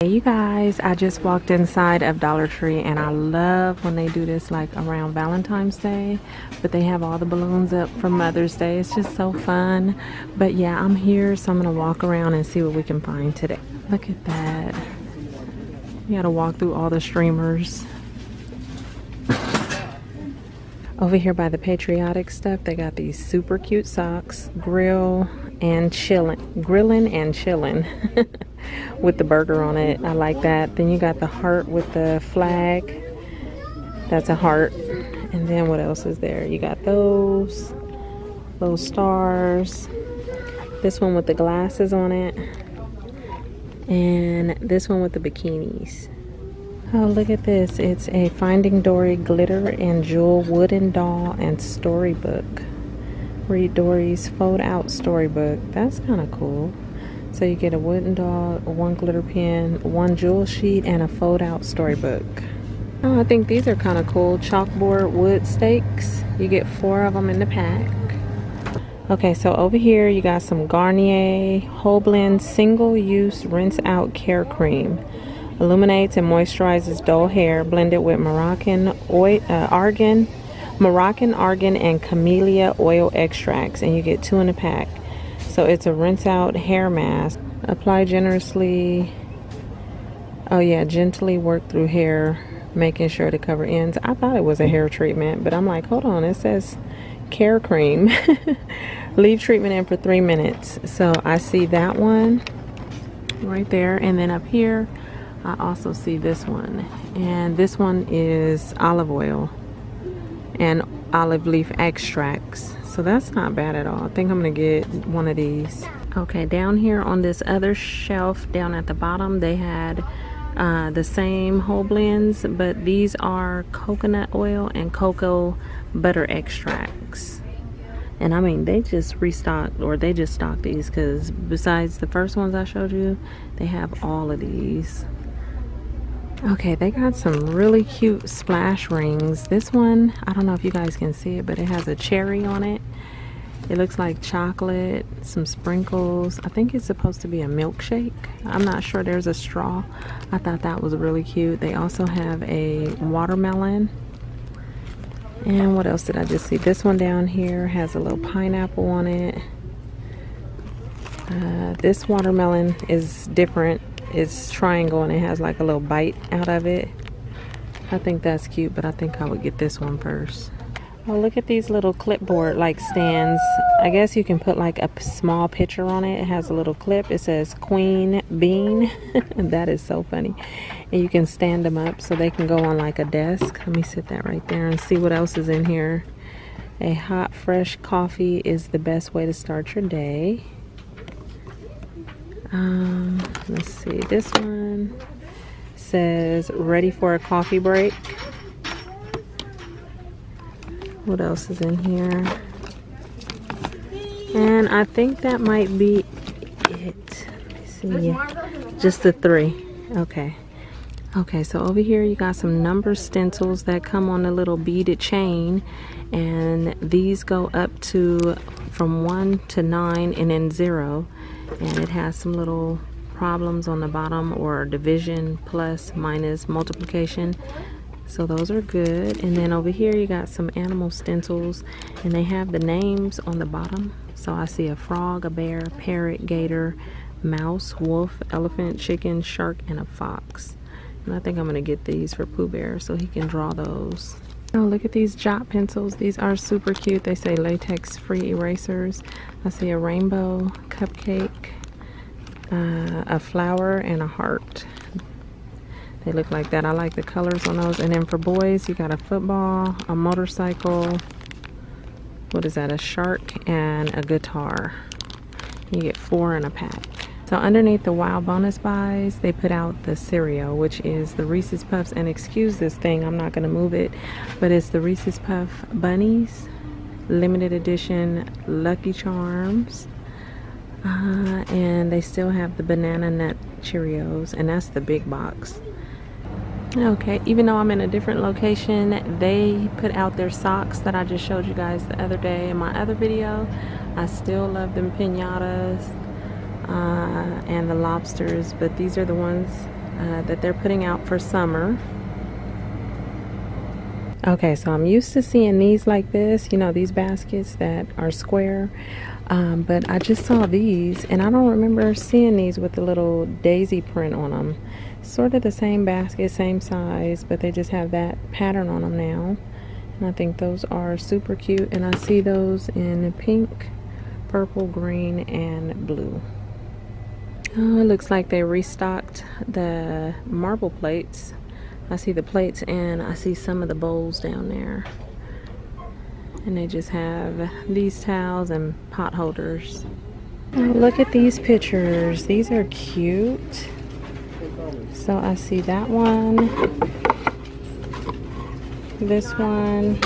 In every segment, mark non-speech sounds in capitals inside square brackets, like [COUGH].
Hey you guys, I just walked inside of Dollar Tree and I love when they do this like around Valentine's Day but they have all the balloons up for Mother's Day. It's just so fun. But yeah, I'm here so I'm gonna walk around and see what we can find today. Look at that. You gotta walk through all the streamers. [LAUGHS] Over here by the patriotic stuff, they got these super cute socks, grill and chillin', grilling and chillin'. [LAUGHS] with the burger on it. I like that. Then you got the heart with the flag. That's a heart. And then what else is there? You got those, little stars. This one with the glasses on it. And this one with the bikinis. Oh, look at this. It's a Finding Dory glitter and jewel wooden doll and storybook. Read Dory's fold out storybook. That's kind of cool. So you get a wooden doll, one glitter pen, one jewel sheet, and a fold out storybook. Oh, I think these are kind of cool. Chalkboard wood stakes. You get four of them in the pack. Okay, so over here you got some Garnier Whole Blend Single Use Rinse Out Care Cream. Illuminates and moisturizes dull hair blended with Moroccan oil, uh, argan, Moroccan argan and camellia oil extracts and you get two in a pack. So it's a rinse out hair mask. Apply generously. Oh yeah, gently work through hair, making sure to cover ends. I thought it was a hair treatment, but I'm like, hold on, it says care cream. [LAUGHS] Leave treatment in for three minutes. So I see that one right there. And then up here, I also see this one. And this one is olive oil and olive leaf extracts so that's not bad at all. I think i'm gonna get one of these. Okay down here on this other shelf down at the bottom they had uh, the same whole blends but these are coconut oil and cocoa butter extracts. And I mean they just restocked or they just stocked these because besides the first ones I showed you they have all of these Okay, they got some really cute splash rings. This one, I don't know if you guys can see it, but it has a cherry on it. It looks like chocolate, some sprinkles. I think it's supposed to be a milkshake. I'm not sure there's a straw. I thought that was really cute. They also have a watermelon. And what else did I just see? This one down here has a little pineapple on it. Uh, this watermelon is different it's triangle and it has like a little bite out of it. I think that's cute, but I think I would get this one first. Oh, look at these little clipboard like stands. I guess you can put like a small picture on it. It has a little clip. It says Queen Bean. [LAUGHS] that is so funny. And you can stand them up so they can go on like a desk. Let me sit that right there and see what else is in here. A hot, fresh coffee is the best way to start your day. Um, let's see, this one says ready for a coffee break. What else is in here? And I think that might be it. see. Just the three. Okay. Okay, so over here you got some number stencils that come on a little beaded chain. And these go up to from 1 to 9 and then 0 and it has some little problems on the bottom or division plus minus multiplication. So those are good. And then over here you got some animal stencils and they have the names on the bottom. So I see a frog a bear parrot gator mouse wolf elephant chicken shark and a fox. And I think I'm gonna get these for Pooh Bear so he can draw those Oh, look at these jot pencils. These are super cute. They say latex free erasers. I see a rainbow cupcake, uh, a flower, and a heart. They look like that. I like the colors on those. And then for boys, you got a football, a motorcycle, what is that, a shark, and a guitar. You get four in a pack. So underneath the Wow Bonus Buys, they put out the cereal, which is the Reese's Puffs. And excuse this thing, I'm not going to move it, but it's the Reese's Puff Bunnies, limited edition Lucky Charms. Uh, and they still have the Banana Nut Cheerios, and that's the big box. Okay, even though I'm in a different location, they put out their socks that I just showed you guys the other day in my other video. I still love them pinatas uh, and the lobsters but these are the ones uh, that they're putting out for summer. Okay, so I'm used to seeing these like this, you know, these baskets that are square. Um, but I just saw these and I don't remember seeing these with the little daisy print on them. Sort of the same basket, same size, but they just have that pattern on them now. And I think those are super cute. And I see those in pink, purple, green, and blue. Oh, it looks like they restocked the marble plates I see the plates and I see some of the bowls down there. And they just have these towels and pot holders. Oh, look at these pictures. These are cute. So I see that one. This one.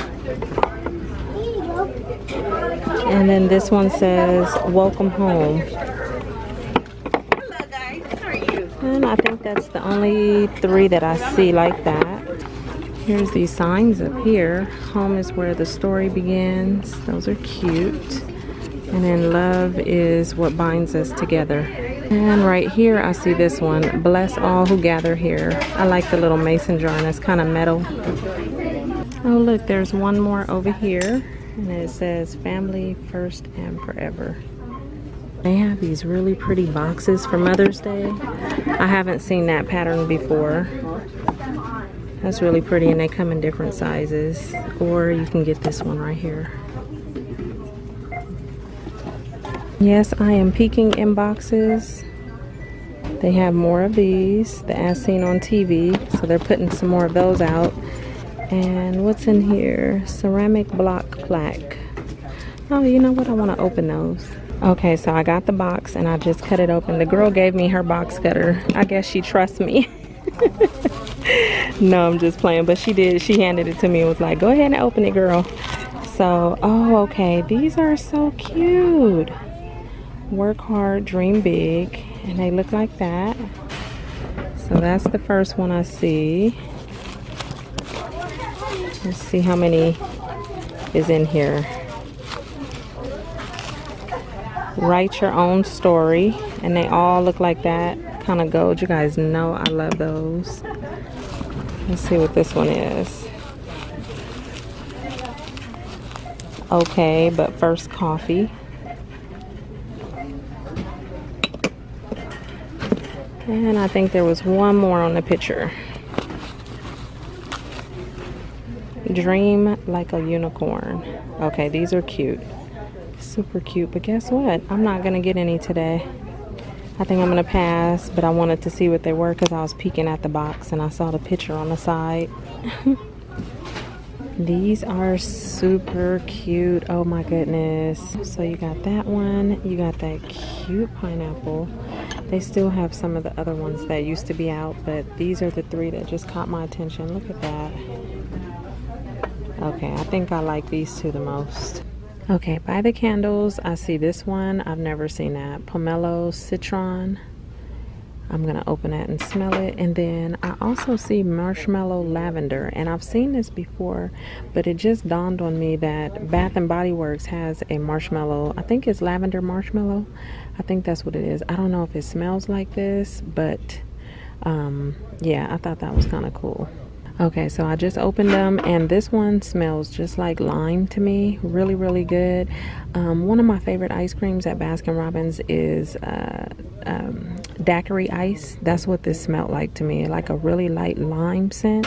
And then this one says, welcome home. I think that's the only three that I see like that. Here's these signs up here. Home is where the story begins. Those are cute. And then love is what binds us together. And right here, I see this one. Bless all who gather here. I like the little mason jar and it's kind of metal. Oh, look, there's one more over here. And it says family first and forever. They have these really pretty boxes for Mother's Day. I haven't seen that pattern before. That's really pretty and they come in different sizes. Or you can get this one right here. Yes, I am peeking in boxes. They have more of these, the as seen on TV. So they're putting some more of those out. And what's in here? Ceramic block plaque. Oh, you know what? I want to open those. Okay, so I got the box and I just cut it open. The girl gave me her box cutter. I guess she trusts me. [LAUGHS] no, I'm just playing, but she did. She handed it to me and was like, go ahead and open it, girl. So, oh, okay. These are so cute. Work hard, dream big. And they look like that. So that's the first one I see. Let's see how many is in here write your own story and they all look like that kind of gold. You guys know I love those. Let's see what this one is. Okay but first coffee. And I think there was one more on the picture. Dream like a unicorn. Okay these are cute super cute but guess what? I'm not gonna get any today. I think i'm gonna pass but i wanted to see what they were because i was peeking at the box and i saw the picture on the side. [LAUGHS] These are super cute. Oh my goodness. So you got that one. You got that cute pineapple. They still have some of the other ones that used to be out but these are the three that just caught my attention. Look at that. Okay i think i like these two the most Okay, by the candles, I see this one. I've never seen that. Pomelo Citron. I'm going to open it and smell it. And then I also see Marshmallow Lavender. And I've seen this before, but it just dawned on me that Bath and Body Works has a marshmallow. I think it's lavender marshmallow. I think that's what it is. I don't know if it smells like this, but um, yeah, I thought that was kind of cool. Okay, so I just opened them and this one smells just like lime to me. Really, really good. Um, one of my favorite ice creams at Baskin Robbins is uh, um, daiquiri ice. That's what this smelled like to me. Like a really light lime scent.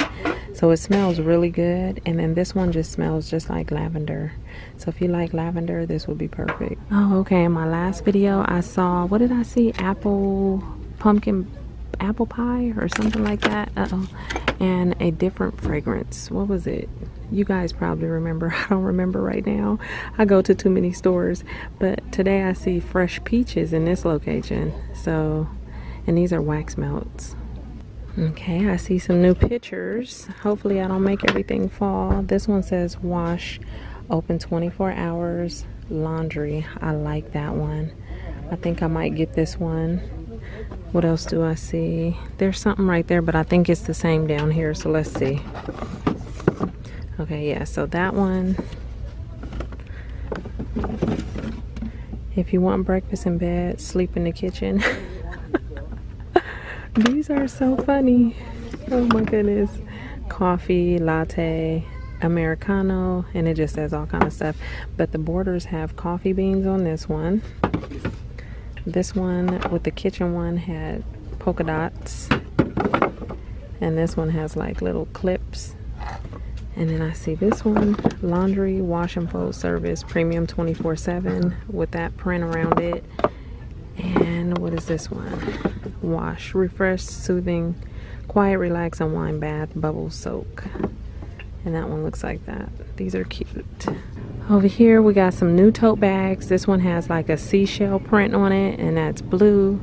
So it smells really good. And then this one just smells just like lavender. So if you like lavender, this would be perfect. Oh, okay. In my last video, I saw, what did I see? Apple pumpkin apple pie or something like that. Uh oh and a different fragrance. What was it? You guys probably remember. [LAUGHS] I don't remember right now. I go to too many stores. But today I see fresh peaches in this location. So, and these are wax melts. Okay, I see some new pictures. Hopefully I don't make everything fall. This one says wash, open 24 hours, laundry. I like that one. I think I might get this one. What else do I see? There's something right there, but I think it's the same down here, so let's see. Okay, yeah, so that one. If you want breakfast in bed, sleep in the kitchen. [LAUGHS] These are so funny. Oh my goodness. Coffee, latte, Americano, and it just says all kind of stuff. But the borders have coffee beans on this one. This one with the kitchen one had polka dots. And this one has like little clips. And then I see this one, laundry, wash and fold service, premium 24-7 with that print around it. And what is this one? Wash, refresh, soothing, quiet, relax, unwind, bath, bubble soak. And that one looks like that. These are cute. Over here we got some new tote bags. This one has like a seashell print on it and that's blue.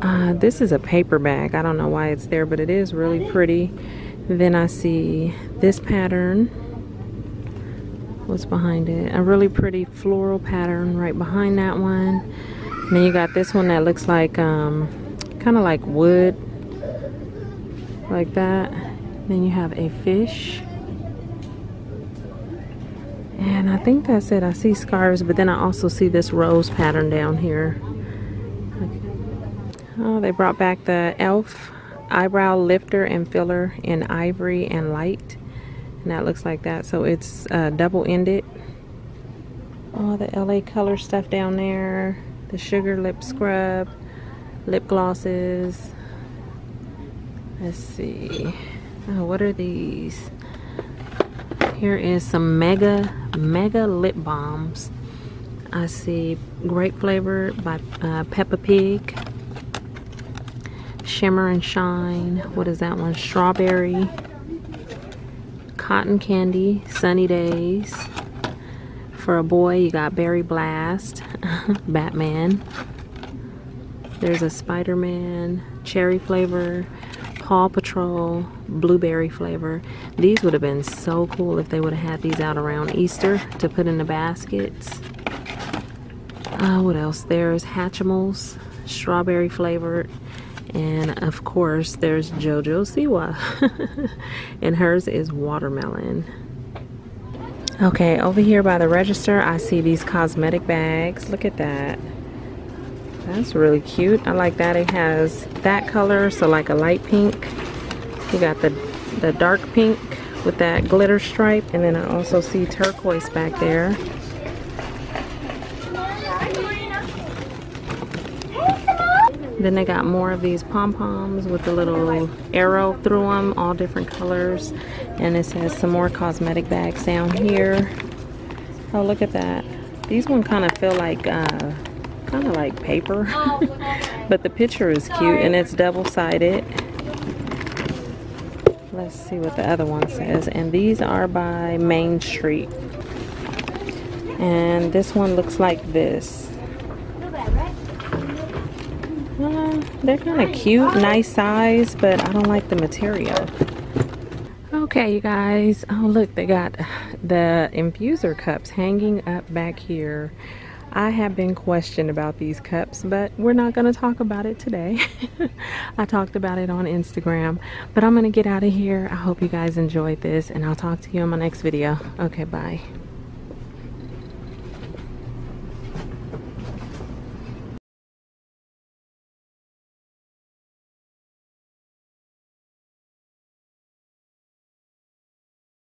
Uh, this is a paper bag. I don't know why it's there, but it is really pretty. Then I see this pattern. What's behind it? A really pretty floral pattern right behind that one. And then you got this one that looks like um, kind of like wood. Like that. Then you have a fish. And I think that's it. I see scarves, but then I also see this rose pattern down here. Oh, they brought back the e.l.f. eyebrow lifter and filler in ivory and light. And that looks like that. So it's uh, double-ended. Oh, the LA color stuff down there. The sugar lip scrub. Lip glosses. Let's see. Oh, what are these? Here is some mega, mega lip balms. I see grape flavor by uh, Peppa Pig. Shimmer and Shine. What is that one? Strawberry. Cotton Candy. Sunny Days. For a boy, you got Berry Blast. [LAUGHS] Batman. There's a Spider-Man. Cherry flavor. Paw Patrol blueberry flavor. These would have been so cool if they would have had these out around Easter to put in the baskets. Uh, what else? There's Hatchimals, strawberry flavored. And of course, there's JoJo Siwa. [LAUGHS] and hers is watermelon. Okay, over here by the register, I see these cosmetic bags. Look at that. That's really cute. I like that. It has that color, so like a light pink. You got the, the dark pink with that glitter stripe. And then I also see turquoise back there. Then they got more of these pom-poms with the little arrow through them, all different colors. And it says some more cosmetic bags down here. Oh, look at that. These one kind of feel like uh, kind of like paper. [LAUGHS] but the picture is cute and it's double-sided. Let's see what the other one says. And these are by Main Street. And this one looks like this. Uh, they're kind of cute, nice size, but I don't like the material. Okay, you guys. Oh, look, they got the infuser cups hanging up back here. I have been questioned about these cups, but we're not going to talk about it today. [LAUGHS] I talked about it on Instagram, but I'm going to get out of here. I hope you guys enjoyed this, and I'll talk to you in my next video. Okay, bye.